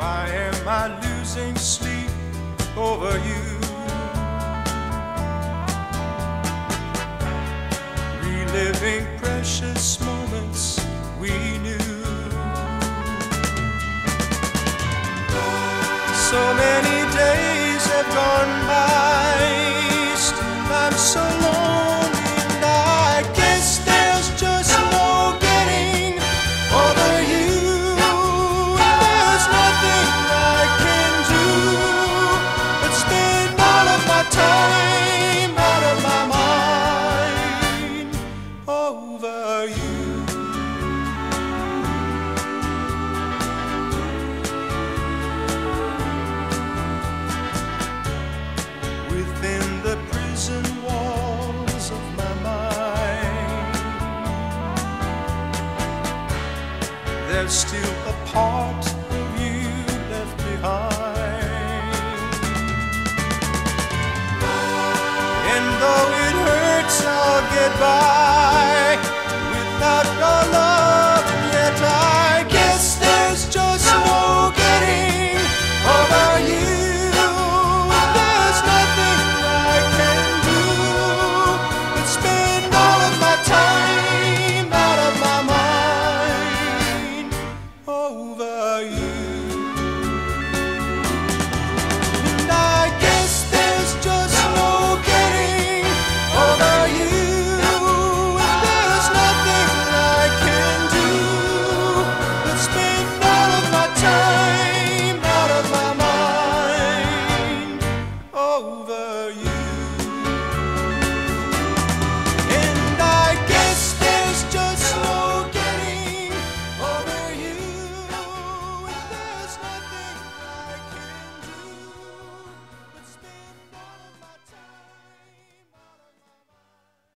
am I losing sleep over you? Reliving precious moments we knew. So many days have gone by, still I'm so There's still a part of you left behind. And though